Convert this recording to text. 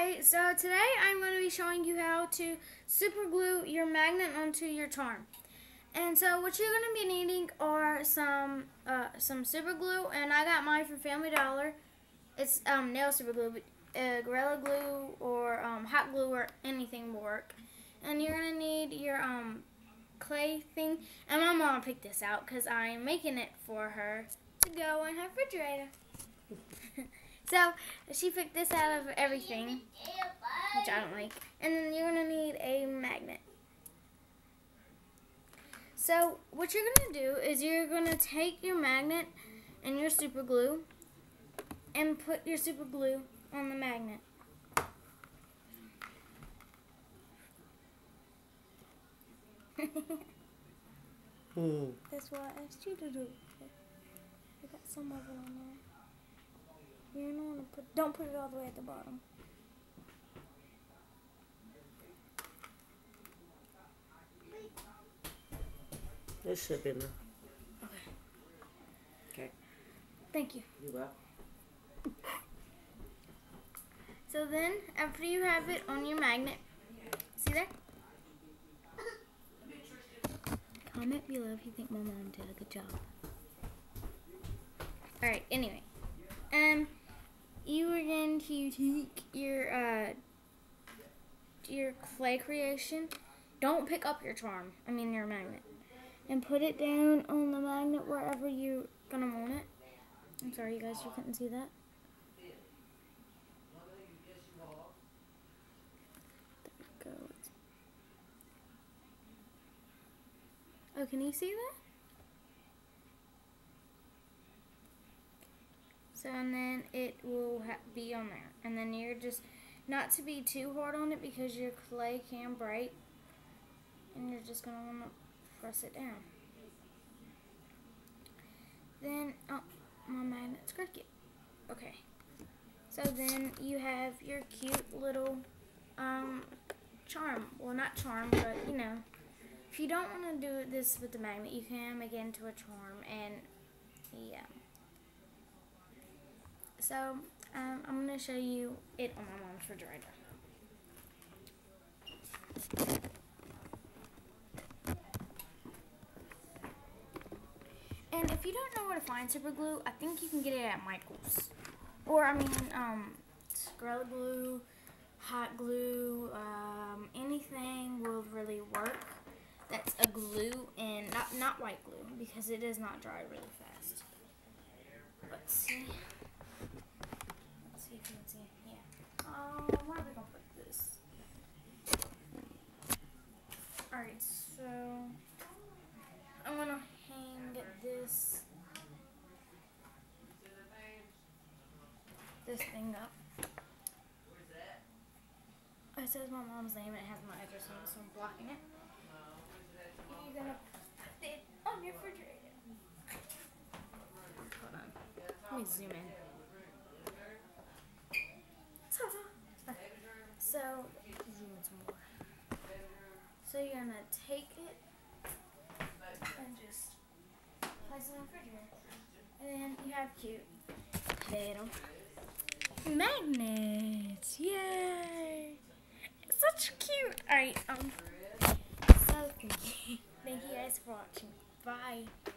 Hi, so today I'm going to be showing you how to super glue your magnet onto your charm. And so what you're going to be needing are some uh, some super glue, and I got mine from Family Dollar. It's um, nail super glue, but uh, Gorilla Glue or um, hot glue or anything will work. And you're going to need your um, clay thing, and my mom picked this out because I'm making it for her to go in her refrigerator. So she picked this out of everything, which I don't like. And then you're gonna need a magnet. So what you're gonna do is you're gonna take your magnet and your super glue and put your super glue on the magnet. That's what I asked you to do. I got some of it on there. You don't want to put. Don't put it all the way at the bottom. This should be enough. Okay. Okay. Thank you. You well? So then, after you have it on your magnet, see there? Comment below if you think my mom did a good job. Alright, anyway. Going to take your, uh, your clay creation. Don't pick up your charm, I mean your magnet. And put it down on the magnet wherever you're gonna want it. I'm sorry, you guys, you couldn't see that. There it goes. Oh, can you see that? So, and then it will be on there. And then you're just, not to be too hard on it because your clay can break. And you're just going to want to press it down. Then, oh, my magnet's crooked. Okay. So then you have your cute little um, charm. Well, not charm, but you know. If you don't want to do this with the magnet, you can make it into a charm. And yeah. So um, I'm going to show you it on my mom's refrigerator. And if you don't know where to find super glue, I think you can get it at Michael's. Or, I mean, um, Glue, Hot Glue, um, anything will really work that's a glue and not, not white glue because it does not dry really fast. Let's see. Let's see if you can see. Yeah. Um, where are we going to put this? Alright, so I'm going to hang this this thing up. It says my mom's name and it has my address on it, so I'm blocking it. You're gonna put it on your refrigerator. Hold on. Let me zoom in. So, zoom in some more. So you're gonna take it and just place it in the refrigerator. And then you have cute little magnets. Yay! It's such cute. Alright, um so thank you. Thank you guys for watching. Bye.